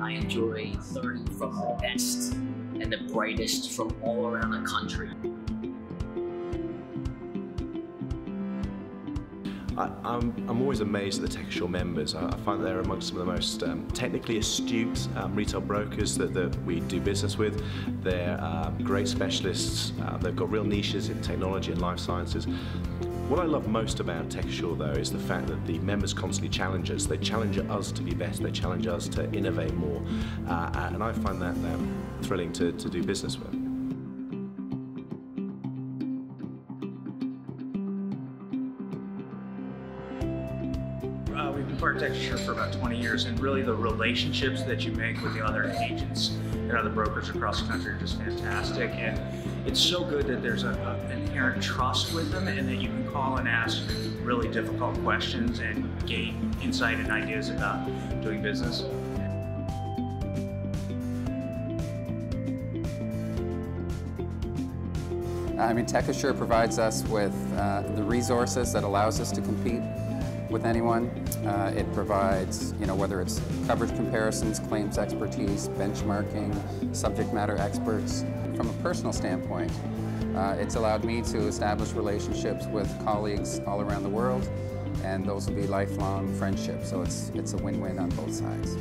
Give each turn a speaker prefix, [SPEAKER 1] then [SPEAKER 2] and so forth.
[SPEAKER 1] I enjoy learning from the best and the brightest from all around the country.
[SPEAKER 2] I, am I'm, I'm always amazed at the TechAssure members. I, I find they're amongst some of the most um, technically astute um, retail brokers that, that we do business with. They're um, great specialists. Uh, they've got real niches in technology and life sciences. What I love most about TechAssure though is the fact that the members constantly challenge us. They challenge us to be best. They challenge us to innovate more. Uh, and I find that um, thrilling to, to do business with.
[SPEAKER 3] Uh, we've been part of TechAssure for about 20 years, and really the relationships that you make with the other agents and other brokers across the country are just fantastic. And it's so good that there's an inherent trust with them, and that you can call and ask really difficult questions and gain insight and ideas about doing business.
[SPEAKER 4] I mean, TechAssure provides us with uh, the resources that allows us to compete with anyone. Uh, it provides, you know, whether it's coverage comparisons, claims expertise, benchmarking, subject matter experts. From a personal standpoint, uh, it's allowed me to establish relationships with colleagues all around the world, and those will be lifelong friendships, so it's, it's a win-win on both sides.